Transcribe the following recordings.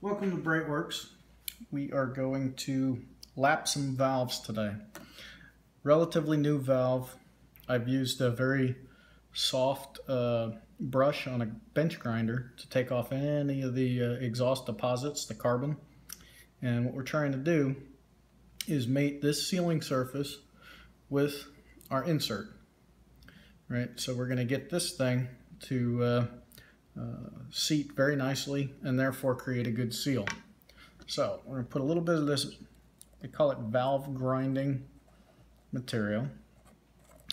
Welcome to BreitWerks. We are going to lap some valves today. Relatively new valve. I've used a very soft uh, brush on a bench grinder to take off any of the uh, exhaust deposits, the carbon. And what we're trying to do is mate this sealing surface with our insert. Right, so we're going to get this thing to uh, Uh, seat very nicely and therefore create a good seal. So we're going to put a little bit of this, they call it valve grinding material.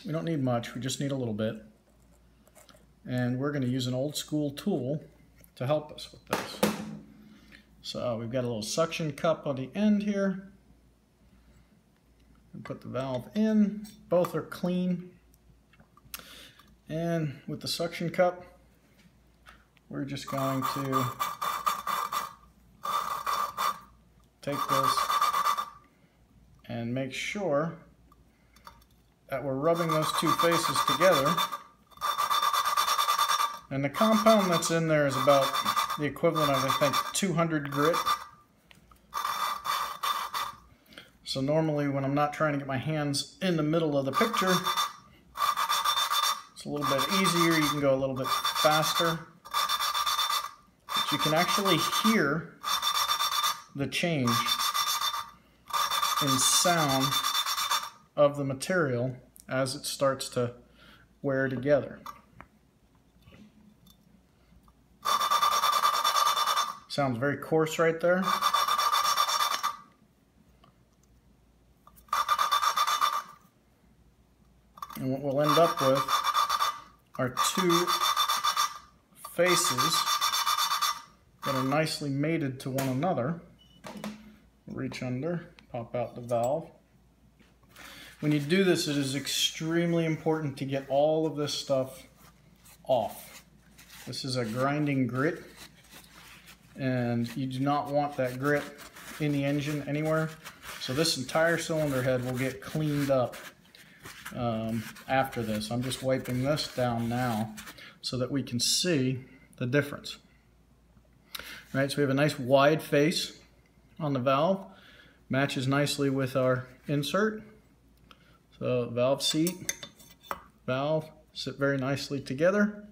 We don't need much, we just need a little bit. And we're going to use an old school tool to help us with this. So we've got a little suction cup on the end here. And put the valve in. Both are clean. And with the suction cup, we're just going to take this and make sure that we're rubbing those two faces together. And the compound that's in there is about the equivalent of, I think, 200 grit. So normally when I'm not trying to get my hands in the middle of the picture, it's a little bit easier. You can go a little bit faster you can actually hear the change in sound of the material as it starts to wear together. Sounds very coarse right there. And what we'll end up with are two faces that are nicely mated to one another. Reach under, pop out the valve. When you do this, it is extremely important to get all of this stuff off. This is a grinding grit, and you do not want that grit in the engine anywhere. So this entire cylinder head will get cleaned up um, after this. I'm just wiping this down now so that we can see the difference. Right, so we have a nice wide face on the valve. Matches nicely with our insert. So valve seat, valve sit very nicely together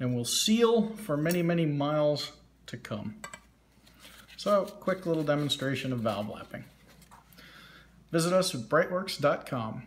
and will seal for many, many miles to come. So quick little demonstration of valve lapping. Visit us at breitwerks.com.